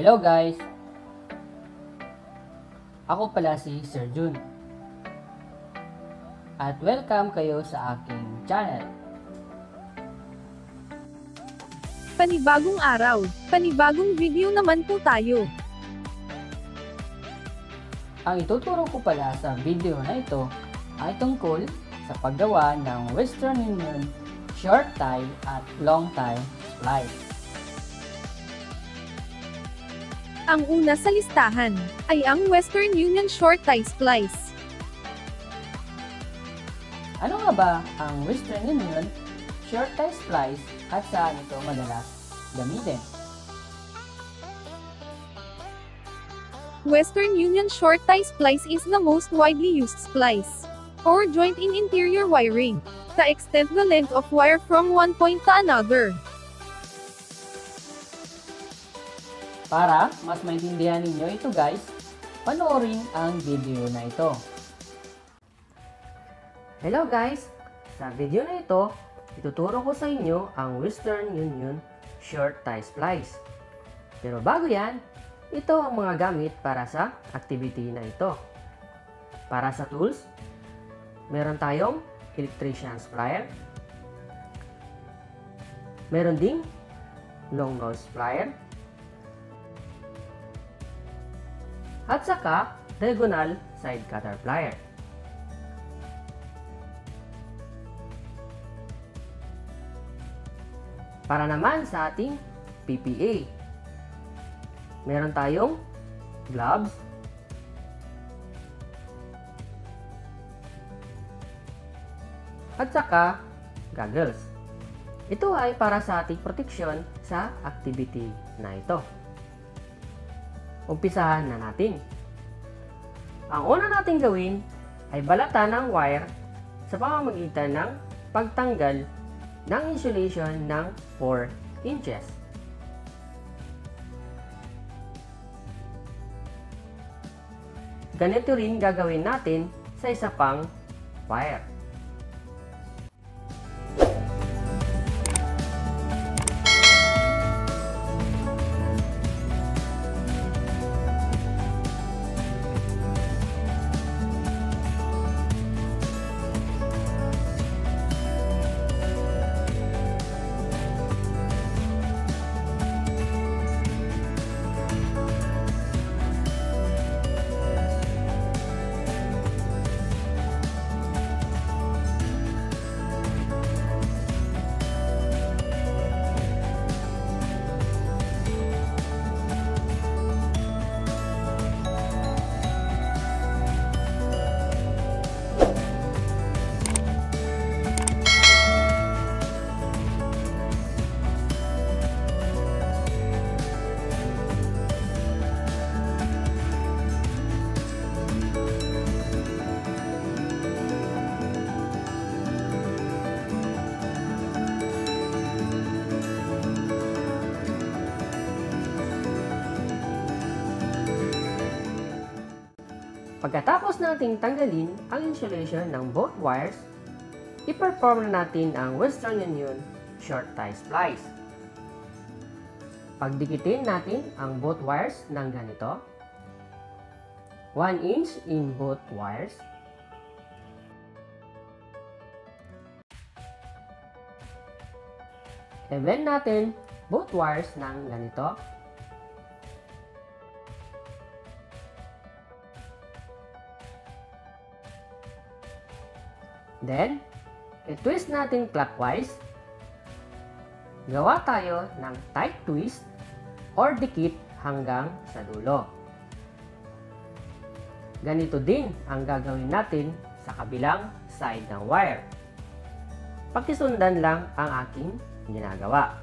Hello guys! Ako pala si Sir Jun. At welcome kayo sa aking channel. Panibagong araw, panibagong video naman po tayo. Ang ituturo ko pala sa video na ito ay tungkol sa paggawa ng Western Union short tie at long tie splice. Ang una sa listahan ay ang Western Union Short Tie Splice. Ano nga ba ang Western Union short tie splice at saan ito madalas gamitin? Western Union Short Tie Splice is the most widely used splice, or joint in interior wiring, to extend the length of wire from one point to another. Para mas maintindihan ninyo ito guys, panoorin ang video na ito. Hello guys! Sa video na ito, ituturo ko sa inyo ang Western Union Short Tie Splice. Pero bago yan, ito ang mga gamit para sa activity na ito. Para sa tools, meron tayong electrician's plier, meron ding long nose plier, at saka diagonal side cutter plier. Para naman sa ating PPA, meron tayong gloves, at saka goggles. Ito ay para sa ating proteksyon sa activity na ito. Umpisahan na natin. Ang una nating gawin ay balatan ng wire sa pamamagitan ng pagtanggal ng insulation ng 4 inches. Ganito rin gagawin natin sa isa pang wire. Pagkatapos nating tanggalin ang insulation ng both wires, i-perform na natin ang Western Union short tie splice. Pagdikitin natin ang both wires ng ganito. 1 inch in both wires. I-bend natin both wires ng ganito. Then, i-twist natin clockwise. Gawa tayo ng tight twist or dikit hanggang sa dulo. Ganito din ang gagawin natin sa kabilang side ng wire. Pakisundan lang ang aking ginagawa.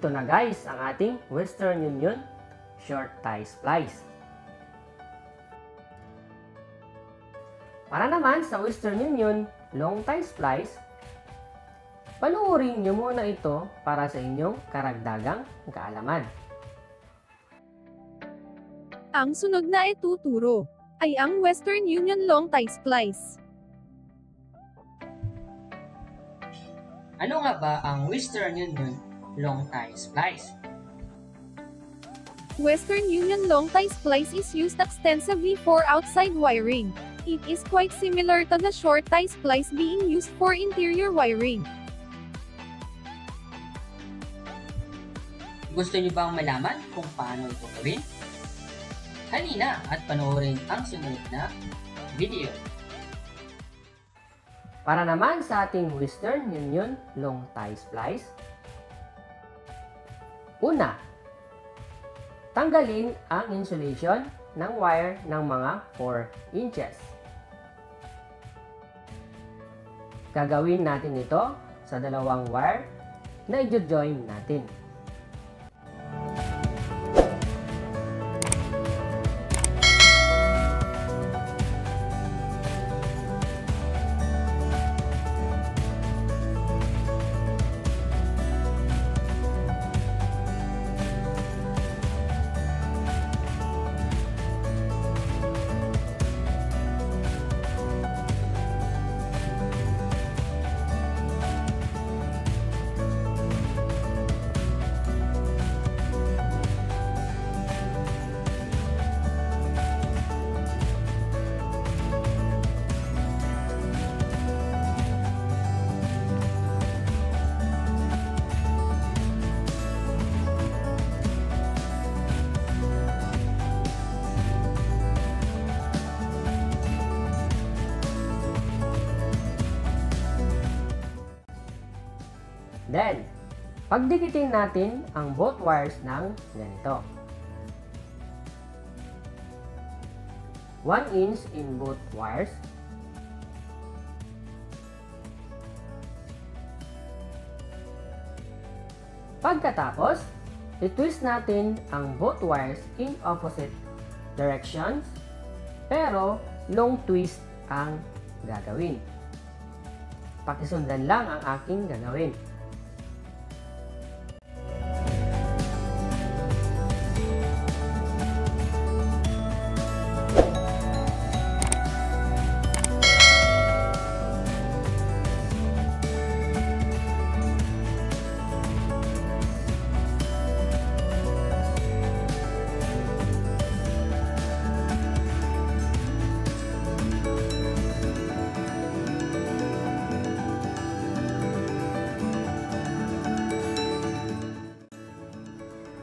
Ito na guys ang ating Western Union short tie splice. Para naman sa Western Union long tie splice, panuorin nyo muna ito para sa inyong karagdagang kaalaman. Ang sunod na ituturo ay ang Western Union Long Tie Splice. Ano nga ba ang Western Union long tie splice? Western Union Long Tie Splice is used extensively for outside wiring. It is quite similar to the short tie splice being used for interior wiring. Gusto niyo bang malaman kung paano ito gawin? Halina at panoorin ang sumunod na video. Para naman sa ating Western Union long tie splice, una, tanggalin ang insulation ng wire ng mga 4 inches. Gagawin natin ito sa dalawang wire na i-join natin. Pagdikitin natin ang both wires ng ganito. 1 inch in both wires. Pagkatapos, i-twist natin ang both wires in opposite directions, pero long twist ang gagawin. Pakisundan lang ang aking gagawin.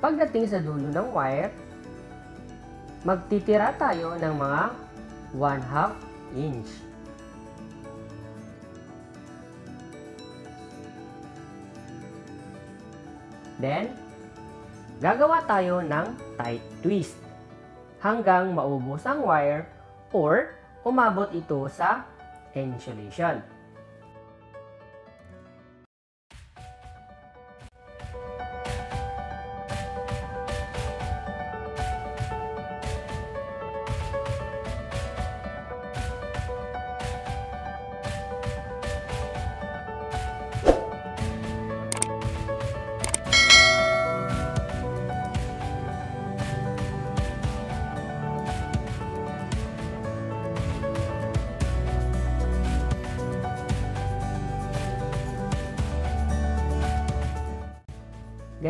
Pagdating sa dulo ng wire, magtitira tayo ng mga 1 half inch. Then, gagawa tayo ng tight twist hanggang maubos ang wire or umabot ito sa insulation.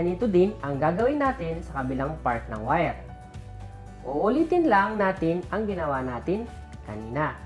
Ganito din ang gagawin natin sa kabilang part ng wire. Uulitin lang natin ang ginawa natin kanina.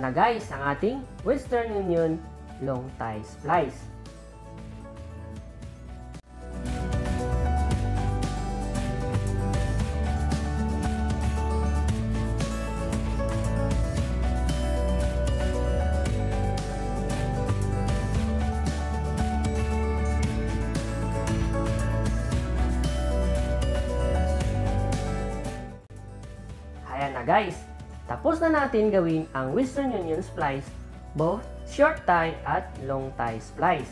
Na guys, ang ating Western Union long tie splice. Ayan na guys, tapos na natin gawin ang Western Union splice, both short tie at long tie splice.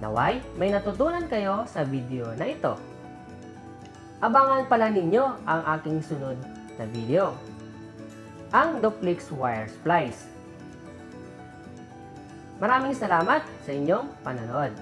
Naway, may natutunan kayo sa video na ito. Abangan pala ninyo ang aking sunod na video. Ang Duplex Wire Splice. Maraming salamat sa inyong panonood.